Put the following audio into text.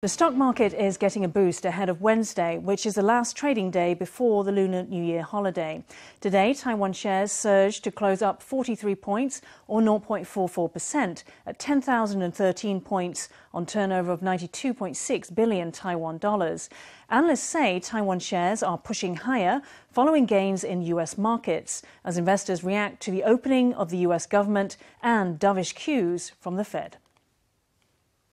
The stock market is getting a boost ahead of Wednesday, which is the last trading day before the Lunar New Year holiday. Today, Taiwan shares surged to close up 43 points or 0.44% at 10,013 points on turnover of 92.6 billion Taiwan dollars. Analysts say Taiwan shares are pushing higher following gains in US markets as investors react to the opening of the US government and dovish cues from the Fed.